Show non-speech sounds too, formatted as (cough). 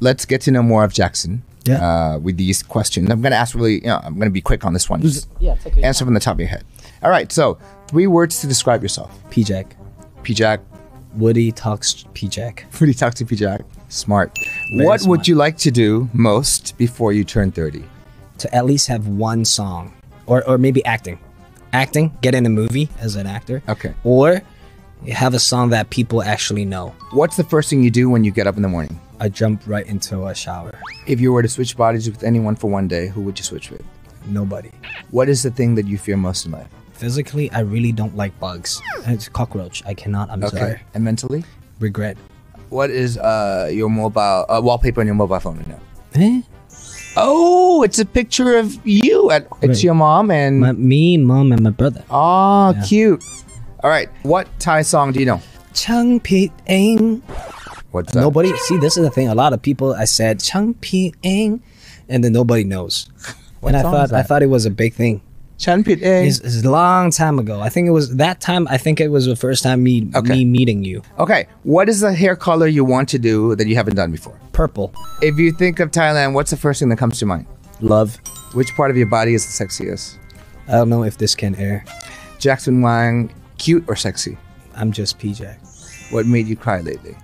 let's get to know more of Jackson. Yeah. Uh, with these questions, I'm gonna ask really. You know, I'm gonna be quick on this one. Just Yeah, take your answer from the top of your head. All right. So, three words to describe yourself. P Jack. P Jack. Woody talks P Jack. Pretty talks to P Jack. Smart. Very what would you like to do most before you turn 30? To at least have one song, or or maybe acting, acting. Get in a movie as an actor. Okay. Or have a song that people actually know. What's the first thing you do when you get up in the morning? I jump right into a shower. If you were to switch bodies with anyone for one day, who would you switch with? Nobody. What is the thing that you fear most in life? Physically, I really don't like bugs. It's cockroach. I cannot. I'm Okay. sorry. And mentally? Regret. What is uh, your mobile uh, wallpaper on your mobile phone right now? Eh? Oh, it's a picture of you. At, it's Right. your mom and My, me, mom, and my brother. oh, Yeah. cute. All right, what Thai song do you know? Chung Pi Eng. What's that? Nobody. See, this is the thing. A lot of people. I said Chung Pi Eng, and then nobody knows. (laughs) What and I thought is I thought it was a big thing. Chan Pit A. It's, it's a long time ago. I think it was that time. I think it was the first time me Okay. me meeting you. Okay, what is the hair color you want to do that you haven't done before? Purple. If you think of Thailand, what's the first thing that comes to mind? Love. Which part of your body is the sexiest? I don't know if this can air. Jackson Wang, cute or sexy? I'm just P Jack. What made you cry lately?